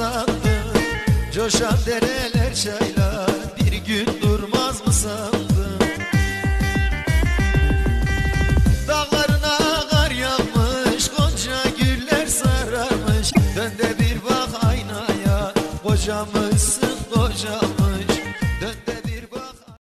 sandın Coşan dereler çaylar bir gün durmaz mı sandın Dağlarına kar yağmış Gonca güller sararmış. Dön de bir bak aynaya Koca mısın